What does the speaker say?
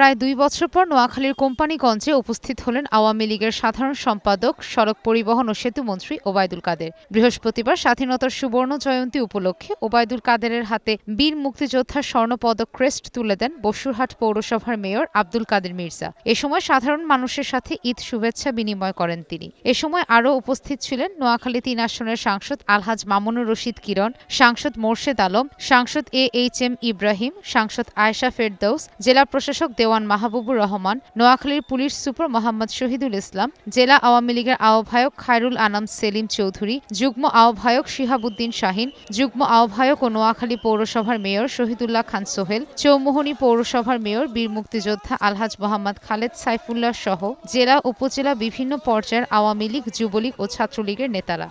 প্রায় দুই বছর পর নোয়াখালীর কোম্পানিগঞ্জে উপস্থিত হলেন আওয়ামী লীগের সাধারণ সম্পাদক, সড়ক পরিবহন ও সেতুমন্ত্রী ওবায়দুল কাদের। বৃহস্পতিবার স্বাধীনতার সুবর্ণ জয়ন্তী উপলক্ষে ওবায়দুল কাদেরের হাতে বীর মুক্তিযোদ্ধার স্বর্ণপদক ক্রেস্ট তুলে দেন বসুরহাট পৌরসভার মেয়র আব্দুল কাদের মির্জা। এ সময় সাধারণ মানুষের সাথে ঈদ শুভেচ্ছা বিনিময় করেন তিনি। এ সময় আরও উপস্থিত ছিলেন নোয়াখালী তিন আসনের সাংসদ আলহাজ মামুনুর রশিদ কিরণ, সাংসদ মোর্শেদ আলম, সাংসদ এ এইচ এম ইব্রাহিম, সাংসদ আয়শা ফেরদৌস, জেলা প্রশাসক দেওয়ান মাহবুবুর রহমান, নোয়াখালীর পুলিশ সুপার মোহাম্মদ শহীদুল ইসলাম, জেলা আওয়ামী লীগের আহ্বায়ক খায়রুল আনাম সেলিম চৌধুরী, যুগ্ম আহ্বায়ক শিহাবুদ্দিন শাহিন, যুগ্ম আহ্বায়ক ও নোয়াখালী পৌরসভার মেয়র শহীদুল্লাহ খান সোহেল, চৌমোহনী পৌরসভার মেয়র বীর মুক্তিযোদ্ধা আলহাজ মোহাম্মদ খালেদ সাইফুল্লাহ সহ জেলা, উপজেলা বিভিন্ন পর্যায়ের আওয়ামী লীগ, যুবলীগ ও ছাত্রলীগের নেতারা।